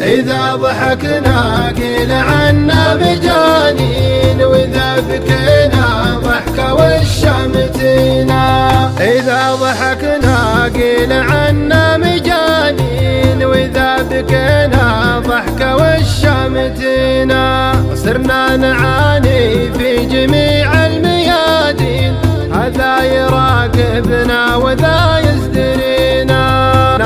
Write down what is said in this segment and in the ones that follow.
إذا ضحكنا قيل عنا مجانين وإذا بكينا ضحكة والشمتنا إذا ضحكنا قيل عنا مجانين وإذا بكينا ضحكة والشمتنا صرنا نعاني في جميع الميادين هذا يراقبنا وذا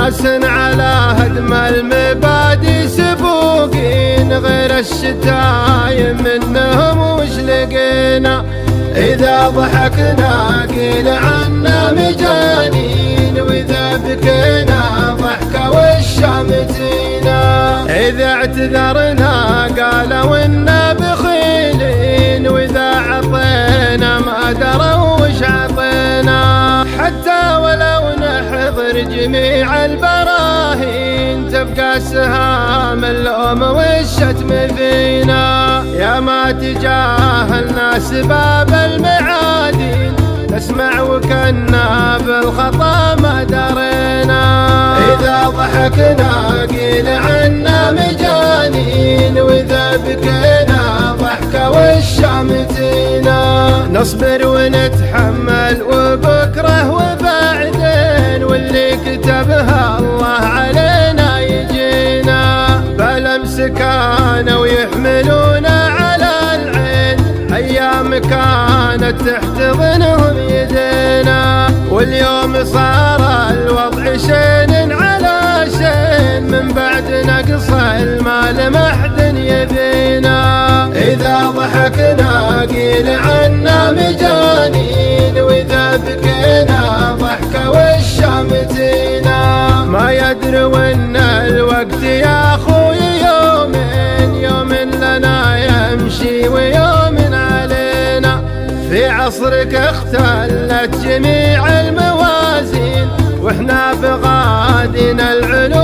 ناس على هدم المبادئ سبوقين غير الشتايم منهم وش لقينا إذا ضحكنا قيل عنا مجانين وإذا بكينا ضحكة والشامتينا إذا اعتذرنا جميع البراهين تبقى سهام اللوم والشتم فينا يا ما تجاهلنا سباب المعادين نسمع وكنا بالخطا ما درينا. إذا ضحكنا قيل عنا مجانين وإذا بكينا ضحكة والشامتينا نصبر ونتحمل وبكرة بلمسكانا ويحملونا على العين. أيام كانت تحتضنهم يدينا واليوم صار الوضع شين على شين. من بعد نقص المال ما حد يبينا. إذا ضحكنا قيل عنا مجانين وإذا بكينا ضحكه والشامتينا ما يدري أن الوقت يا أخوي في عصرك اختلت جميع الموازين وإحنا بغادنا العلوم